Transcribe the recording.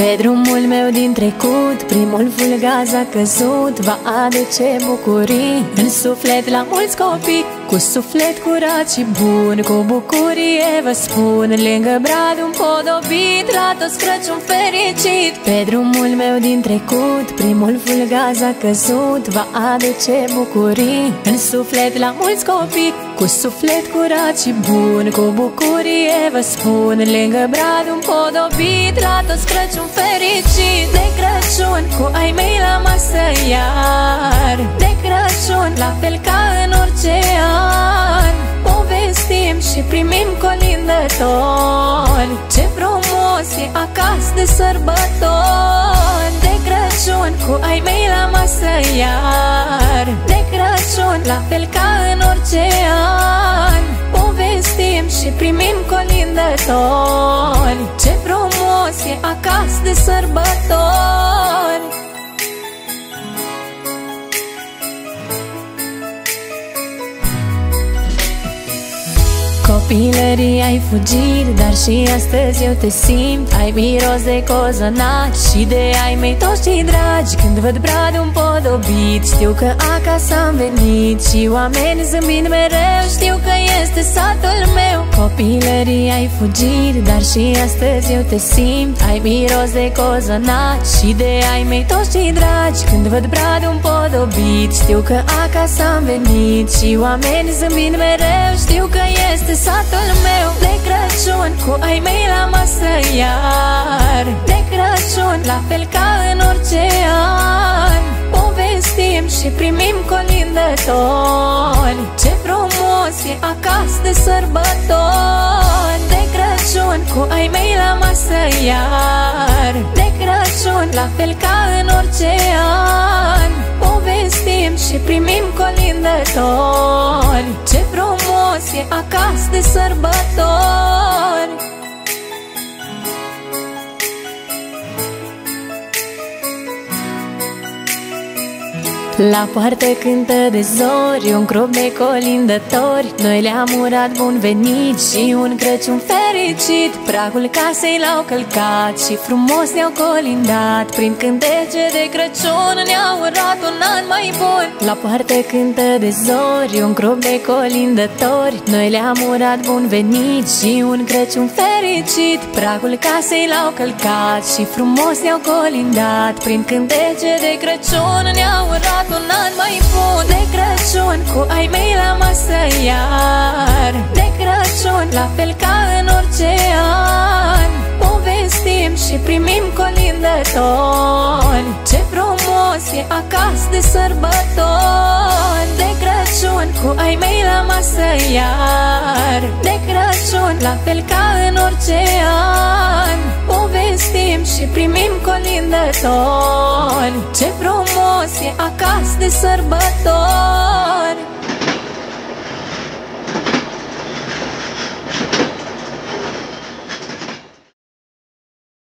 Pe drumul meu din trecut Primul fulgaz a căzut. Va aduce bucurii? În suflet la mulți copii Cu suflet curat și bun. Cu bucurie vă spun Lângă brad un podobit La toți Crăciun fericit. Pe drumul meu din trecut Primul fulgaz a căzut. Va aduce bucurii? În suflet la mulți copii Cu suflet curat și bun Cu bucurie vă spun Lângă brad un podobit La toți Crăciun fericit. De Crăciun cu ai mei la masă iar De Crăciun la fel ca în orice an. Povestim și primim colindători Ce frumos e acasă de sărbători. De Crăciun cu ai mei la masă iar De Crăciun la fel ca în orice an Povestim și primim colindători. Ce frumos e acasă de sărbători Copilării ai fugit, dar și astăzi eu te simt. Ai miros de cozonat și de ai mei toți cei dragi. Când văd brad un podobit, știu că acasă am venit. Și oameni zâmbind mereu, știu că este satul meu. Copilării ai fugit, dar și astăzi eu te simt. Ai miros de cozonat și de ai mei toți cei dragi. Când văd brad un podobit, știu că acasă am venit. Și oameni zâmbind mereu, știu că este cu ai mei la masă iar De Crăciun la fel ca în orice an. Povestim și primim colindători. Ce frumos e acasă de sărbători. De Crăciun cu ai mei la masă iar De Crăciun la fel ca în orice an. Povestim și primim colindători. Ce frumos e acasă de sărbători La poartă cântă de zori Un grup de colindători. Noi le-am urat bun venit Și un Crăciun fericit. Pragul casei l-au călcat Și frumos ne-au colindat. Prin cântece de Crăciun Ne-au urat un an mai bun. La poartă cântă de zori Un grup de colindători. Noi le-am urat bun venit Și un Crăciun fericit. Pragul casei l-au călcat Și frumos ne-au colindat. Prin cântece de Crăciun Ne-au urat un an mai bun De Crăciun cu ai mei la masă iar. De Crăciun la fel ca în orice an. Povestim și primim colindători. Ce frumos e acasă de sărbători. De Crăciun cu ai mei la masă iar. De Crăciun la fel ca în orice an. Povestim și primim colindători. Ce frumos e acasă de sărbători